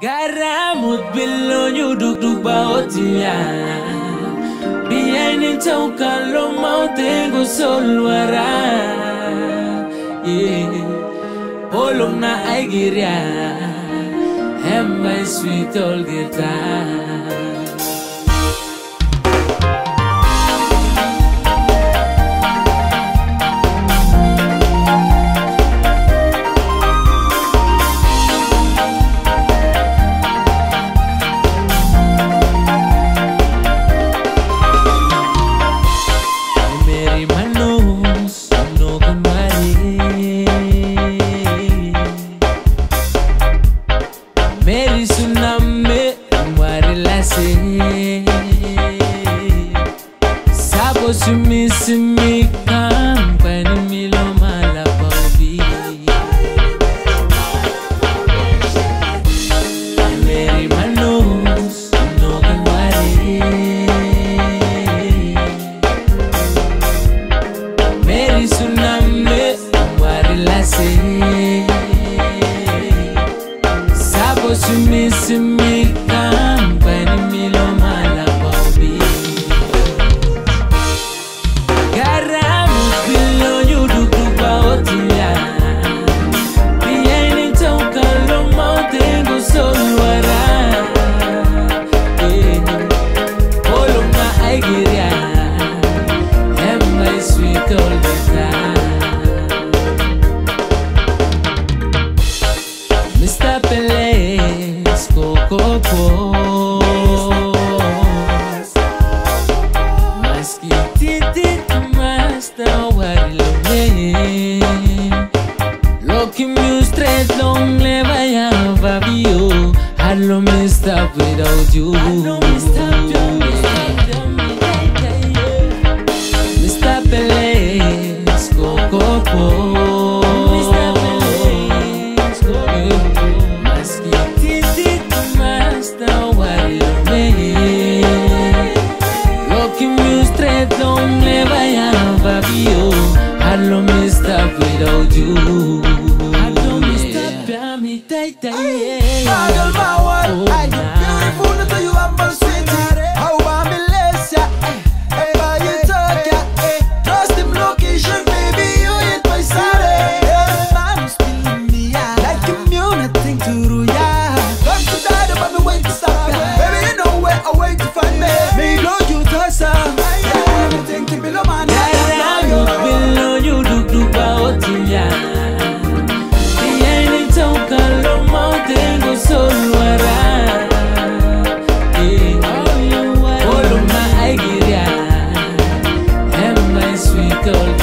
Garamut bilonyu duk duk ba otiya Biyainin taukalo mautego solwara Yeah Olong na ay girya Hem my sweet old guitar sabozumisinik without you. Mr. Peles, Coco, Mr. Peles, Coco, Maski Titi, Master, Warilone. Lucky Muse, straight long, never have view. I don't miss stop without you. I don't miss stop, yeah, me, tay, tay, yeah. go